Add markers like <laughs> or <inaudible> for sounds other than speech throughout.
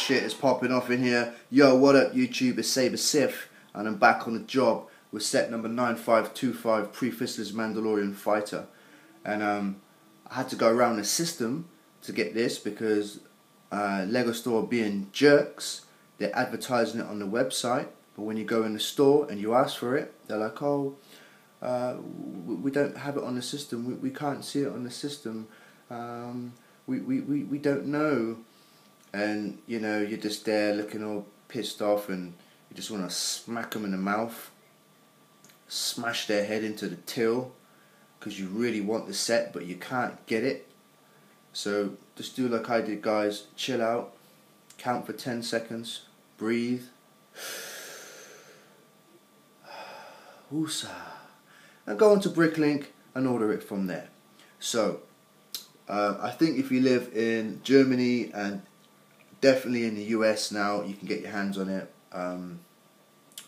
shit is popping off in here. Yo, what up, YouTube? It's Saber Sith, and I'm back on the job with set number 9525 Pre Vizsla's Mandalorian Fighter. And um, I had to go around the system to get this because uh, Lego Store being jerks, they're advertising it on the website, but when you go in the store and you ask for it, they're like, oh, uh, we don't have it on the system, we, we can't see it on the system, um, we, we, we, we don't know. And, you know, you're just there looking all pissed off and you just want to smack them in the mouth, smash their head into the till because you really want the set but you can't get it. So just do like I did, guys. Chill out, count for 10 seconds, breathe. <sighs> Woosah. And go on to Bricklink and order it from there. So, uh, I think if you live in Germany and definitely in the US now, you can get your hands on it. Um,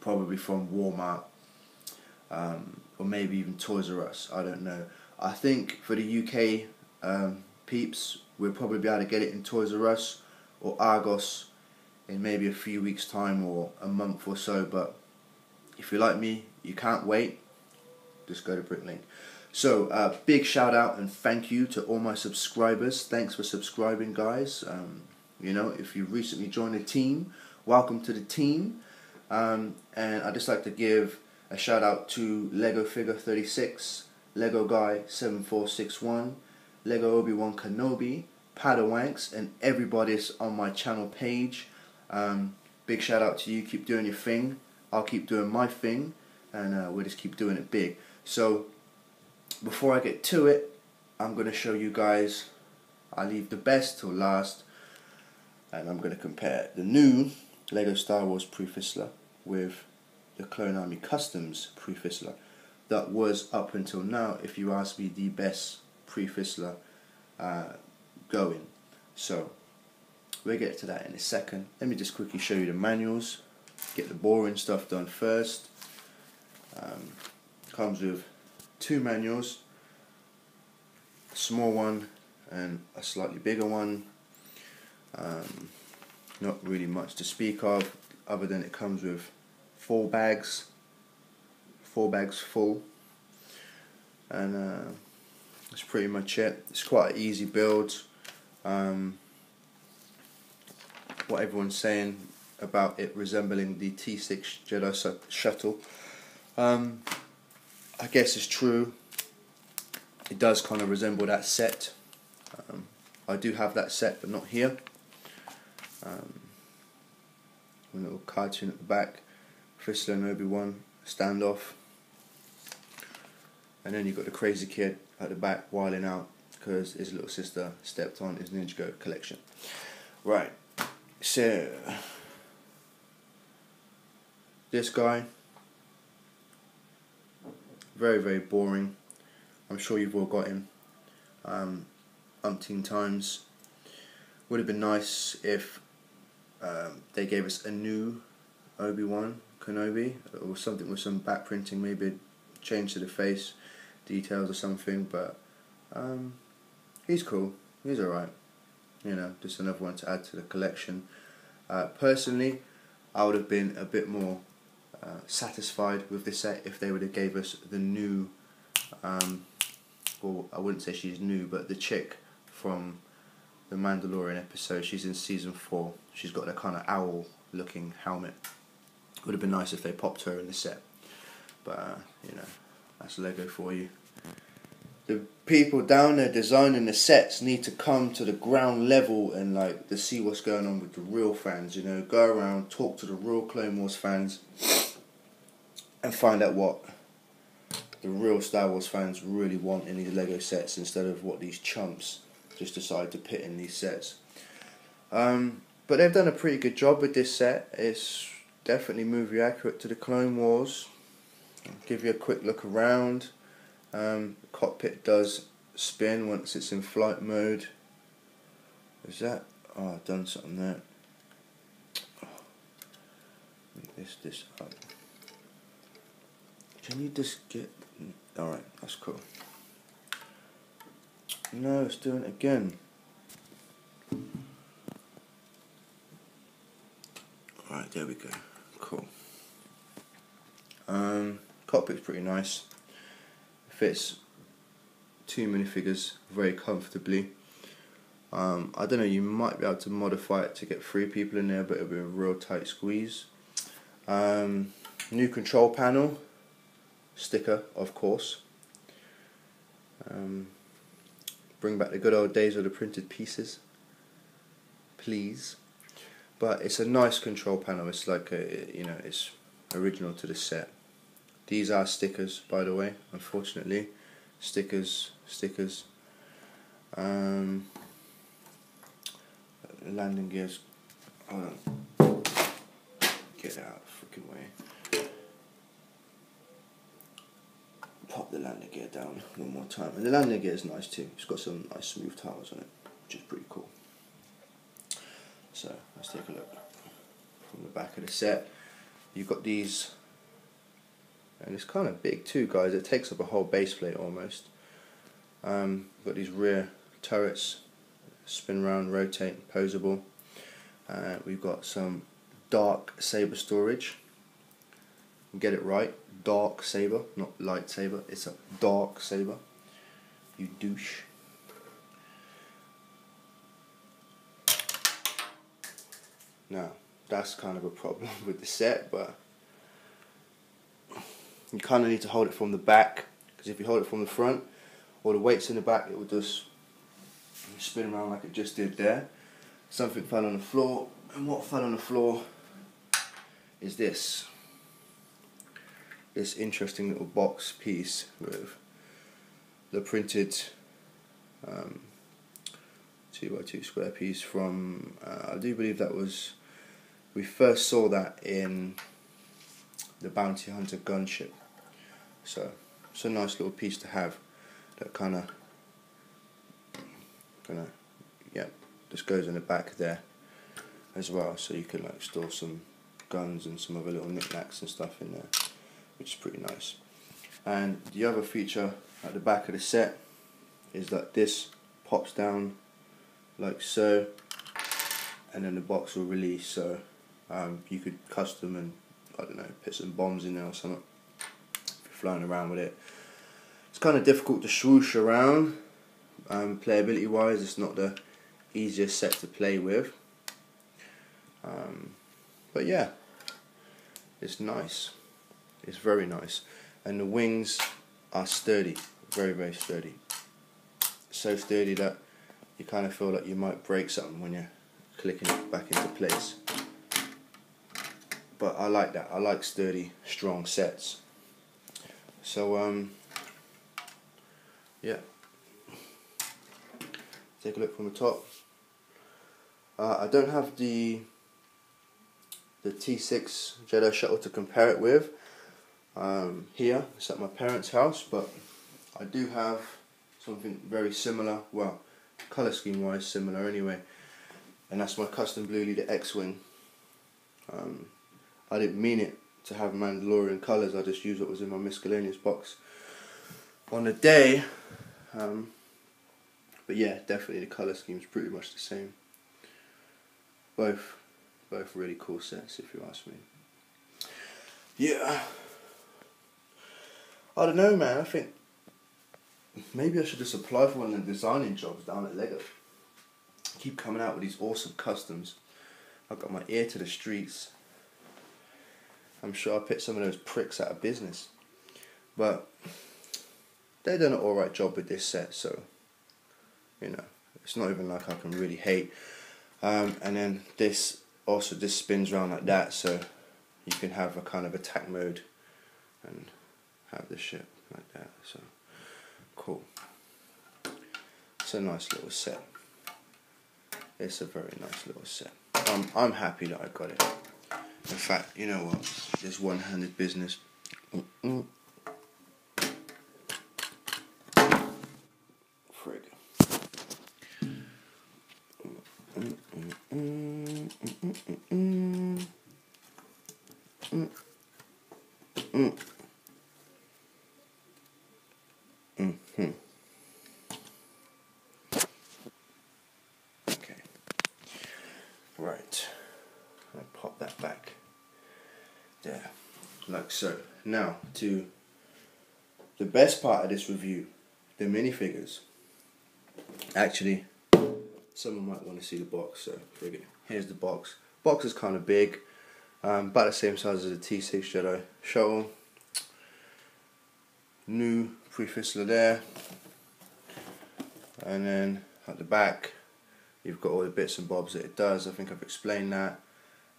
probably from Walmart um, or maybe even Toys R Us. I don't know. I think for the UK um, peeps, we'll probably be able to get it in Toys R Us or Argos in maybe a few weeks' time or a month or so. But if you're like me, you can't wait. Just go to Bricklink. So, uh, big shout out and thank you to all my subscribers. Thanks for subscribing, guys. Um, you know, if you recently joined the team, welcome to the team. Um, and I'd just like to give a shout out to Lego Figure 36, Lego Guy 7461, Lego Obi-Wan Kenobi, Padawanks, and everybody's on my channel page. Um, big shout out to you. Keep doing your thing. I'll keep doing my thing, and uh, we'll just keep doing it big. So, before I get to it, I'm going to show you guys. I leave the best till last, and I'm going to compare the new Lego Star Wars Pre-Vizsla with the Clone Army Customs Pre-Vizsla. That was up until now, if you ask me, the best Pre-Vizsla uh, going. So, we'll get to that in a second. Let me just quickly show you the manuals. Get the boring stuff done first. Um, comes with two manuals, a small one and a slightly bigger one. Um, not really much to speak of other than it comes with four bags, four bags full, and uh, that's pretty much it. It's quite an easy build. Um, what everyone's saying about it resembling the T6 Jedi shuttle, um, I guess it's true. It does kind of resemble that set. Um, I do have that set, but not here. Um, a little cartoon at the back. Vizsla and Obi-Wan standoff. And then you've got the crazy kid at the back whiling out because his little sister stepped on his Ninjago collection. Right, so this guy, very, very boring. I'm sure you've all got him um, umpteen times. Would have been nice if um, they gave us a new Obi-Wan Kenobi or something with some back printing, maybe a change to the face details or something, but um, he's cool. He's alright. You know, just another one to add to the collection. Uh, personally, I would have been a bit more uh, satisfied with this set if they would have gave us the new, um, well, I wouldn't say she's new, but the chick from the Mandalorian episode. She's in season four. She's got a kind of owl looking helmet. Would have been nice if they popped her in the set, but uh, you know, that's Lego for you. The people down there designing the sets need to come to the ground level and like to see what's going on with the real fans. You know, go around, talk to the real Clone Wars fans, <sniffs> and find out what the real Star Wars fans really want in these Lego sets instead of what these chumps just decided to put in these sets. Um, but they've done a pretty good job with this set. It's definitely movie accurate to the Clone Wars. I'll give you a quick look around. Um, cockpit does spin once it's in flight mode. Is that? Oh, I've done something there. Oh, this this up. Can you just get? All right, that's cool. No, it's doing it again. Alright, there we go. Cool. Um, cockpit's pretty nice. Fits two minifigures very comfortably. Um, I don't know, you might be able to modify it to get three people in there, but it'll be a real tight squeeze. Um, new control panel, sticker, of course. Um, bring back the good old days of the printed pieces, please. But it's a nice control panel. It's like a, you know, it's original to the set. These are stickers, by the way. Unfortunately, stickers, stickers. Um, landing gears. Hold on. Get out, of freaking way. Pop the landing gear down one more time. And the landing gear is nice too. It's got some nice smooth tiles on it, which is pretty cool. So let's take a look from the back of the set. You've got these, and it's kind of big too, guys. It takes up a whole base plate almost. Um, got these rear turrets, spin round, rotate, posable. Uh, we've got some dark saber storage. Get it right, dark saber, not lightsaber. It's a dark saber. You douche. Now, that's kind of a problem <laughs> with the set, but you kind of need to hold it from the back because if you hold it from the front, or the weight's in the back, it will just spin around like it just did there. Something fell on the floor, and what fell on the floor is this. This interesting little box piece with the printed um, 2 by 2 square piece from, uh, I do believe that was we first saw that in the Bounty Hunter gunship. So it's a nice little piece to have that kind of, kind of, yeah, just goes in the back there as well. So you can like store some guns and some other little knickknacks and stuff in there, which is pretty nice. And the other feature at the back of the set is that this pops down like so and then the box will release so um, you could custom and I don't know put some bombs in there or something if you're flying around with it. It's kind of difficult to swoosh around. Um, playability wise, it's not the easiest set to play with. Um, but yeah, it's nice. It's very nice, and the wings are sturdy, very very sturdy. So sturdy that you kind of feel like you might break something when you're clicking it back into place but I like that. I like sturdy, strong sets. So um, yeah. Take a look from the top. Uh, I don't have the the T6 Jedi shuttle to compare it with um, here. It's at my parents' house, but I do have something very similar. Well, color scheme wise, similar anyway, and that's my custom Blue Leader X-wing. Um, I didn't mean it to have Mandalorian colours, I just used what was in my miscellaneous box on the day. Um, but yeah, definitely the colour scheme is pretty much the same. Both, both really cool sets if you ask me. Yeah. I don't know man, I think maybe I should just apply for one of the designing jobs down at Lego. keep coming out with these awesome customs. I've got my ear to the streets I'm sure I'll put some of those pricks out of business. But they've done an alright job with this set, so you know, it's not even like I can really hate. Um, and then this also this spins around like that, so you can have a kind of attack mode and have the ship like that. So cool. It's a nice little set. It's a very nice little set. I'm I'm happy that I got it. In fact, you know what? This one-handed business. Mm -mm. Frig. -hmm. Okay. Right. I'll pop that back. like so. Now to the best part of this review, the minifigures. Actually, someone might want to see the box, so here's the box. Box is kind of big, um, about the same size as a T6 Jedi shuttle. New pre-Vizsla there, and then at the back you've got all the bits and bobs that it does. I think I've explained that.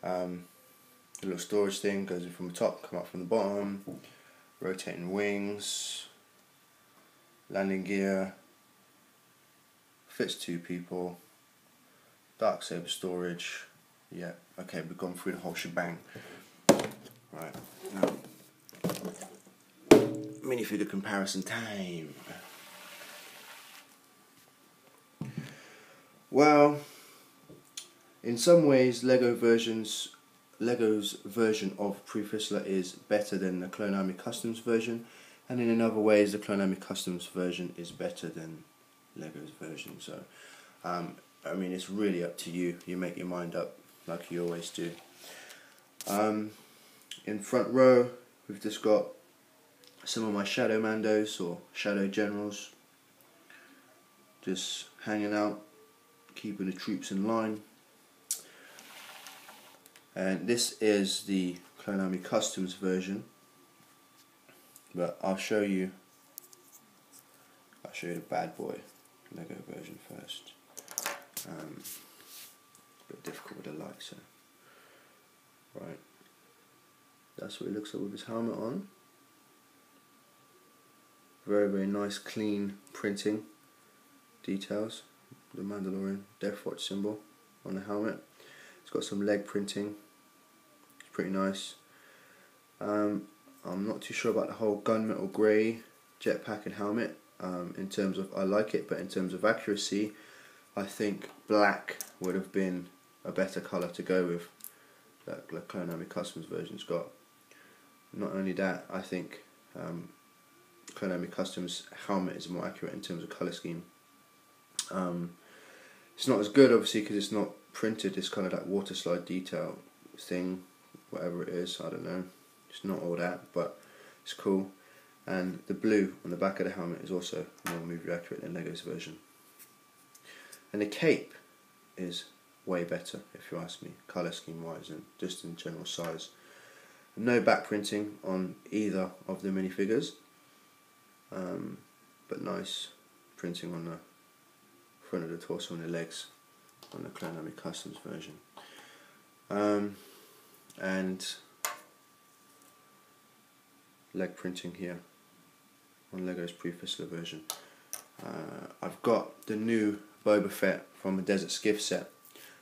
Um, the little storage thing goes in from the top, come up from the bottom. Rotating wings, landing gear, fits two people, dark saber storage. Yeah, okay, we've gone through the whole shebang. Right now, minifigure comparison time. Well, in some ways, Lego versions, Lego's version of Pre-Vizsla is better than the Clone Army Customs version, and in other ways, the Clone Army Customs version is better than Lego's version. So, um, I mean, it's really up to you. You make your mind up, like you always do. Um, in front row, we've just got some of my Shadow Mandos or Shadow Generals, just hanging out keeping the troops in line. And this is the Clone Army Customs version. But I'll show you I'll show you the bad boy Lego version first. Um, a bit difficult with the light, so right. That's what he looks like with his helmet on. Very very nice clean printing details the Mandalorian Death Watch symbol on the helmet. It's got some leg printing. It's pretty nice. Um, I'm not too sure about the whole gunmetal grey jetpack and helmet. Um, in terms of I like it, but in terms of accuracy, I think black would have been a better colour to go with. That the Army Customs version's got. Not only that, I think um, Army Customs helmet is more accurate in terms of colour scheme. Um, it's not as good obviously because it's not printed. It's kind of like water slide detail thing, whatever it is. I don't know. It's not all that, but it's cool. And the blue on the back of the helmet is also more movie accurate than Lego's version. And the cape is way better, if you ask me, colour scheme wise and just in general size. No back printing on either of the minifigures, um, but nice printing on the front of the torso and the legs on the Clone Army Customs version. Um, and leg printing here on Lego's Pre-Vizsla version. Uh, I've got the new Boba Fett from the Desert Skiff set.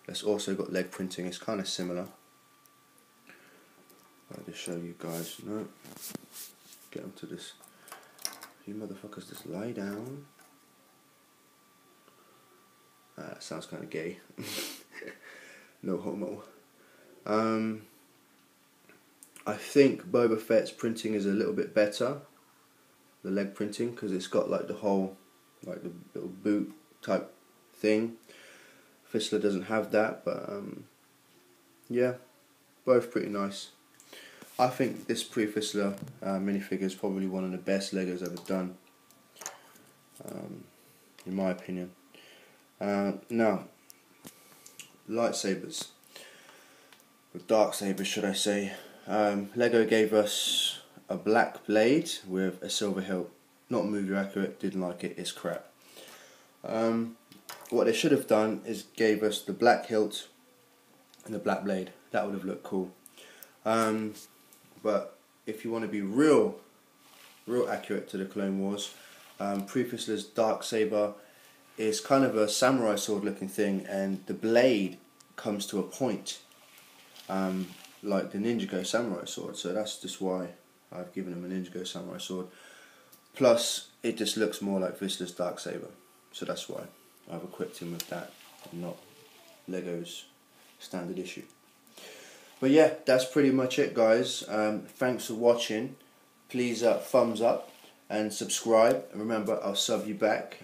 That's also got leg printing. It's kind of similar. I'll just show you guys. No, get onto this. You motherfuckers just lie down. Uh, sounds kind of gay. <laughs> no homo. Um, I think Boba Fett's printing is a little bit better, the leg printing, because it's got like the whole, like the little boot type thing. Vizsla doesn't have that, but um, yeah, both pretty nice. I think this pre-Vizsla uh, minifigure is probably one of the best Legos ever done, um, in my opinion. Uh, now, lightsabers, or dark sabers, should I say? Um, Lego gave us a black blade with a silver hilt. Not movie accurate. Didn't like it. It's crap. Um, what they should have done is gave us the black hilt and the black blade. That would have looked cool. Um, but if you want to be real, real accurate to the Clone Wars, um, Pre-Vizsla's dark saber is kind of a samurai sword looking thing and the blade comes to a point um, like the Ninjago samurai sword so that's just why I've given him a Ninjago samurai sword. Plus it just looks more like Vizsla's dark saber so that's why I've equipped him with that not Lego's standard issue. But yeah that's pretty much it guys. Um, thanks for watching. Please uh, thumbs up and subscribe. And remember I'll sub you back